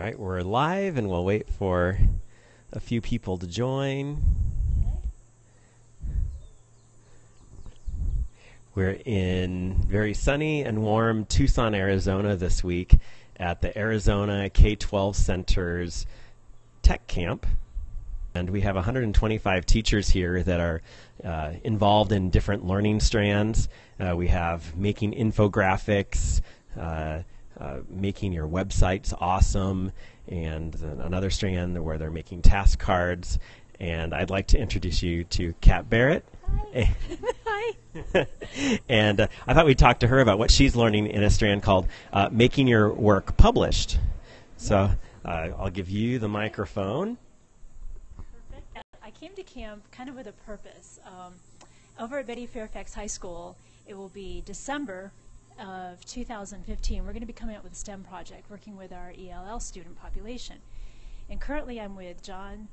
right, we're live and we'll wait for a few people to join. We're in very sunny and warm Tucson, Arizona this week at the Arizona K 12 Center's Tech Camp. And we have 125 teachers here that are uh, involved in different learning strands. Uh, we have making infographics, uh, uh, making your websites awesome, and another strand where they're making task cards. And I'd like to introduce you to Kat Barrett. Hi. Hi. and uh, I thought we'd talk to her about what she's learning in a strand called uh, Making Your Work Published. So uh, I'll give you the microphone. Perfect. I came to camp kind of with a purpose. Um, over at Betty Fairfax High School, it will be December of 2015, we're going to be coming up with a STEM project working with our ELL student population. And currently I'm with John,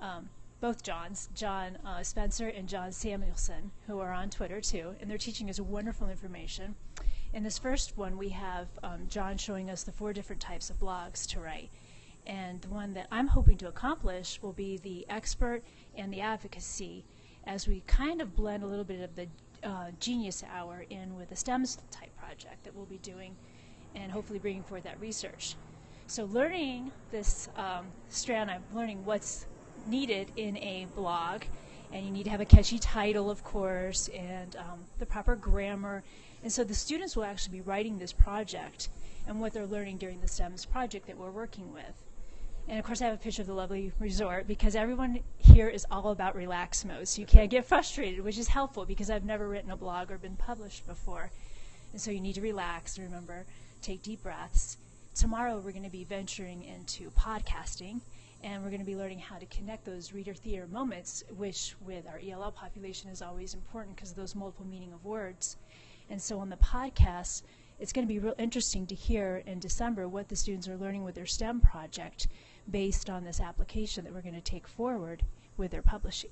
um, both Johns, John uh, Spencer and John Samuelson, who are on Twitter too, and they're teaching us wonderful information. In this first one, we have um, John showing us the four different types of blogs to write. And the one that I'm hoping to accomplish will be the expert and the advocacy as we kind of blend a little bit of the uh, Genius Hour in with a STEMS type project that we'll be doing and hopefully bringing forth that research. So learning this um, strand, I'm learning what's needed in a blog, and you need to have a catchy title, of course, and um, the proper grammar. And so the students will actually be writing this project and what they're learning during the STEMS project that we're working with. And of course, I have a picture of the lovely resort because everyone here is all about relax mode. So you can't get frustrated, which is helpful because I've never written a blog or been published before. And so you need to relax, remember, take deep breaths. Tomorrow, we're going to be venturing into podcasting and we're going to be learning how to connect those reader theater moments, which with our ELL population is always important because of those multiple meaning of words. And so on the podcast, it's going to be real interesting to hear in December what the students are learning with their STEM project based on this application that we're going to take forward with their publishing.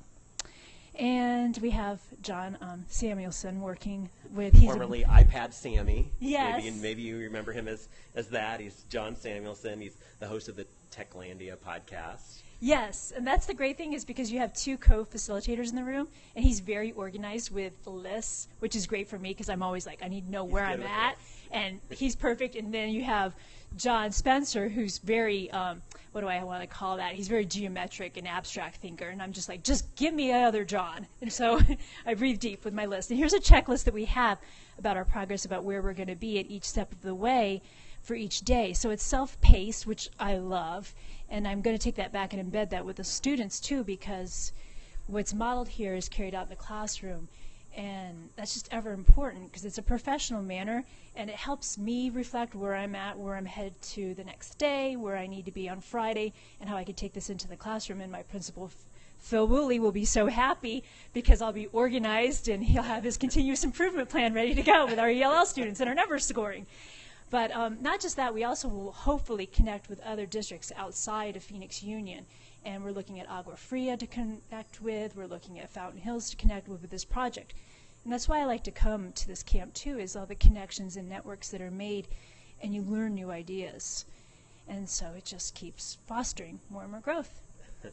And we have John um, Samuelson working with he's formerly iPad Sammy. Yes. Maybe, maybe you remember him as, as that. He's John Samuelson. He's the host of the Techlandia podcast. Yes, and that's the great thing is because you have two co-facilitators in the room, and he's very organized with the lists, which is great for me because I'm always like I need to know where I'm at, and he's perfect. And then you have John Spencer, who's very um, what do I want to call that? He's very geometric and abstract thinker, and I'm just like, just give me another John. And so I breathe deep with my list. And here's a checklist that we have about our progress, about where we're going to be at each step of the way for each day. So it's self-paced, which I love, and I'm going to take that back and embed that with the students too, because what's modeled here is carried out in the classroom. And that's just ever important because it's a professional manner and it helps me reflect where I'm at, where I'm headed to the next day, where I need to be on Friday, and how I can take this into the classroom. And my principal, Phil Woolley, will be so happy because I'll be organized and he'll have his continuous improvement plan ready to go with our ELL students and our number scoring. But um, not just that, we also will hopefully connect with other districts outside of Phoenix Union. And we're looking at Agua Fria to connect with, we're looking at Fountain Hills to connect with with this project. And that's why I like to come to this camp too, is all the connections and networks that are made and you learn new ideas. And so it just keeps fostering more and more growth.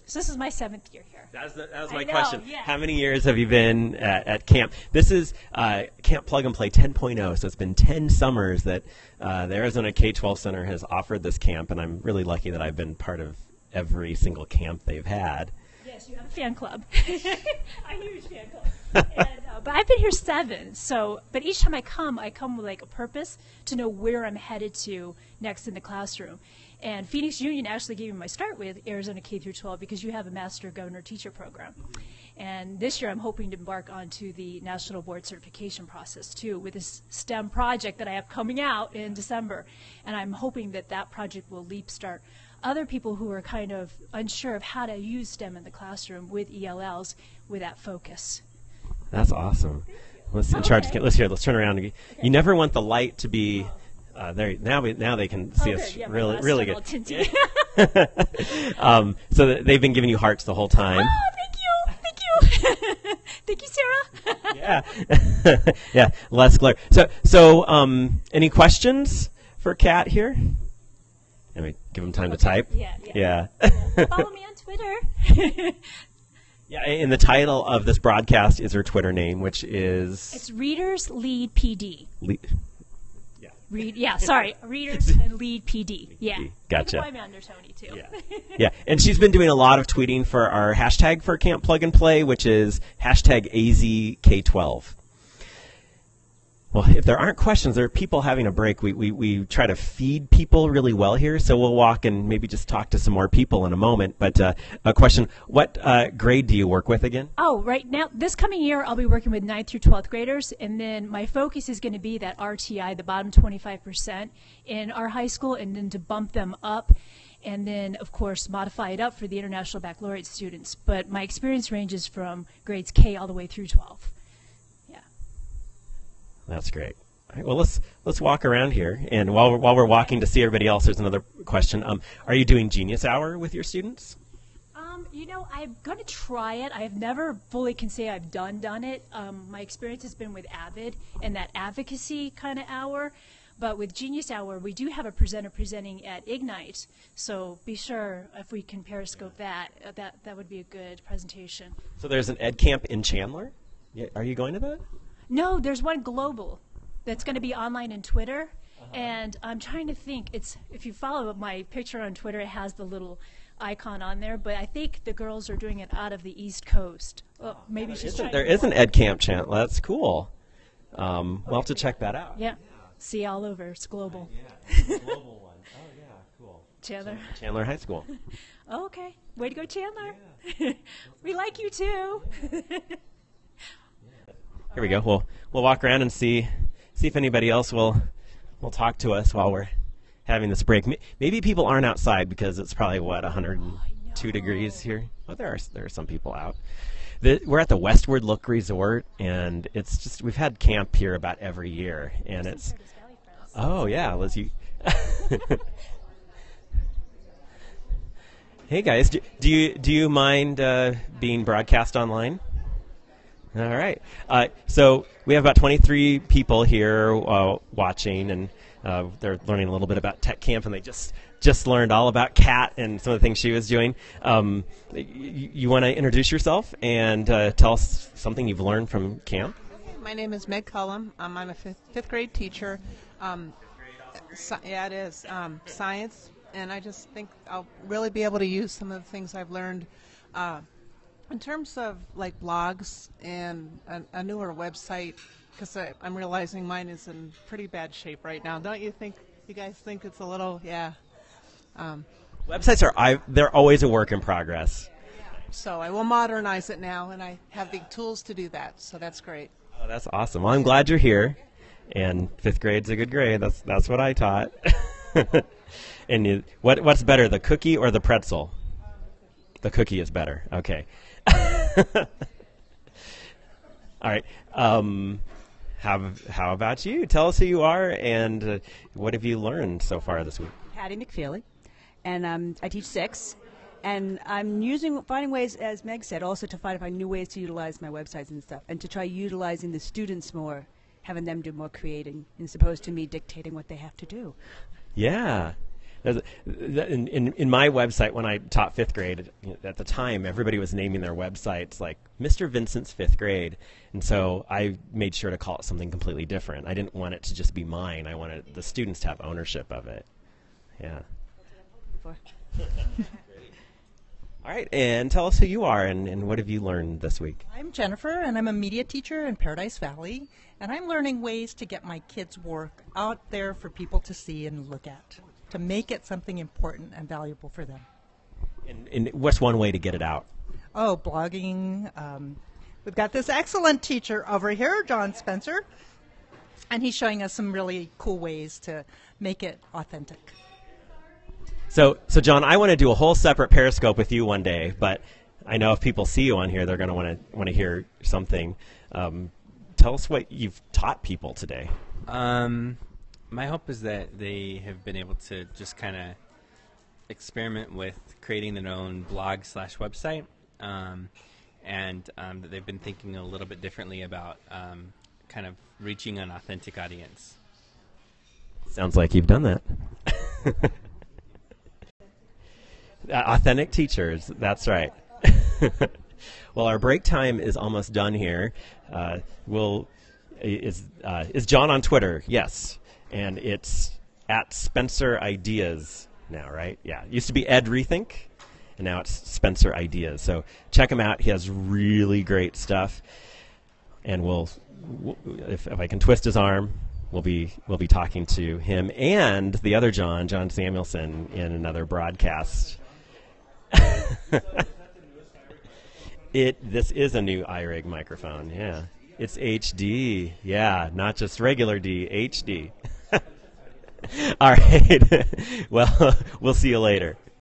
So this is my seventh year here. That was, the, that was my know, question. yeah. How many years have you been at, at camp? This is uh, Camp Plug and Play 10.0, so it's been 10 summers that uh, the Arizona K-12 Center has offered this camp, and I'm really lucky that I've been part of every single camp they've had. Yes, you have a fan club. a huge fan club. and, uh, but I've been here seven. So, but each time I come, I come with like a purpose to know where I'm headed to next in the classroom. And Phoenix Union actually gave me my start with Arizona K through 12 because you have a Master Governor Teacher program. And this year I'm hoping to embark onto the National Board Certification process too with this STEM project that I have coming out in December. And I'm hoping that that project will leap start other people who are kind of unsure of how to use STEM in the classroom with ELLs with that focus. That's awesome. Let's in charge. Let's hear. Let's turn around. You never want the light to be uh, there now. We, now they can see Oh, us. Yeah, really, really good. um, so th- they've been giving you hearts the whole time. Oh, thank you, thank you, thank you, Sarah. yeah, yeah. Less glare. So, so um, any questions for Kat here? Let me give them time to type. Yeah, yeah. Yeah. Follow me on Twitter. yeah. And the title of this broadcast is her Twitter name, which is. it's Readers Lead PD. Read, yeah, sorry, Readers and Lead PD. Yeah, Gotcha. You can find me under Tony too. Yeah. yeah, and she's been doing a lot of tweeting for our hashtag for Camp Plug and Play, which is hashtag AZK12. Well, if there aren't questions, there are people having a break. We, we, we try to feed people really well here, so we'll walk and maybe just talk to some more people in a moment. But uh, a question what uh, grade do you work with again? Oh, right now, this coming year, I'll be working with 9th through 12th graders, and then my focus is going to be that RTI, the bottom 25% in our high school, and then to bump them up, and then, of course, modify it up for the International Baccalaureate students. But my experience ranges from grades K all the way through 12. That's great. All right, well, let's let's walk around here, and while we're, while we're walking to see everybody else, there's another question. Um, are you doing Genius Hour with your students? Um, you know, I'm going to try it. I've never fully can say I've done done it. Um, my experience has been with Avid and that advocacy kind of hour. But with Genius Hour, we do have a presenter presenting at Ignite. So be sure if we can periscope that, uh, that that would be a good presentation. So there's an Ed Camp in Chandler. Yeah, are you going to that? No, there's one global that's going to be online in Twitter. And I'm trying to think. It's if you follow my picture on Twitter, it has the little icon on there. But I think the girls are doing it out of the East Coast. Well, maybe she's Isn't, trying there to is an Ed Camp Chandler. That's cool. Um, we'll have to check that out. Yeah, see all over. It's global. Yeah, global one. Oh yeah, cool. Chandler. Chandler High School. Oh, okay. Way to go, Chandler. we like you too. Here we go. We'll we'll walk around and see see if anybody else will will talk to us while we're having this break. Maybe people aren't outside because it's probably what 102 degrees here. Oh, there are there are some people out. The, we're at the Westward Look Resort, and it's just we've had camp here about every year, and it's oh yeah, Liz, you. hey guys, do, do you do you mind uh, being broadcast online? All right. Uh, so we have about 23 people here uh, watching, and uh, they're learning a little bit about Tech Camp, and they just just learned all about Kat and some of the things she was doing. Um, y- you want to introduce yourself and uh, tell us something you've learned from camp? My name is Meg Cullum. Um, I'm a fifth, fifth grade teacher. Um, sci- yeah, it is um, science, and I just think I'll really be able to use some of the things I've learned uh, in terms of like blogs and a, a newer website. Because I'm realizing mine is in pretty bad shape right now. Don't you think? You guys think it's a little, yeah. Um, Websites are I, they're always a work in progress. so I will modernize it now, and I have the tools to do that. So that's great. Oh, that's awesome. Well, I'm glad you're here. And fifth grade's a good grade. That's that's what I taught. and you, what what's better, the cookie or the pretzel? The cookie is better. Okay. All right. Um, how how about you? Tell us who you are and uh, what have you learned so far this week? Patty McFeely, and um, I teach six. And I'm using finding ways, as Meg said, also to find find new ways to utilize my websites and stuff, and to try utilizing the students more, having them do more creating, as opposed to me dictating what they have to do. Yeah. There's a- In, in, in my website, when I taught fifth grade, at the time, everybody was naming their websites like Mr. Vincent's fifth grade. And so I made sure to call it something completely different. I didn't want it to just be mine, I wanted the students to have ownership of it. Yeah. For- All right. And tell us who you are and, and what have you learned this week? I'm Jennifer, and I'm a media teacher in Paradise Valley, and I'm learning ways to get my kids' work out there for people to see and look at, to make it something important and valuable for them. And, and what's one way to get it out? Oh, blogging. Um, we've got this excellent teacher over here, John Spencer, and he's showing us some really cool ways to make it authentic. So, so John, I want to do a whole separate Periscope with you one day, but I know if people see you on here, they're going to want to want to hear something. Um, tell us what you've taught people today. Um, my hope is that they have been able to just kind of experiment with creating their own blog slash website, um, and um, that they've been thinking a little bit differently about um, kind of reaching an authentic audience. Sounds like you've done that. Authentic teachers. That's right. well, our break time is almost done here. Uh, we'll is uh, is John on Twitter? Yes, and it's at Spencer Ideas now, right? Yeah, it used to be Ed Rethink, and now it's Spencer Ideas. So check him out. He has really great stuff, and we'll, if, if I can twist his arm, we'll be we'll be talking to him and the other John, John Samuelson, in another broadcast. it this is a new iRig microphone. Yeah, it's HD. Yeah, not just regular D, HD. All right. well, we'll see you later.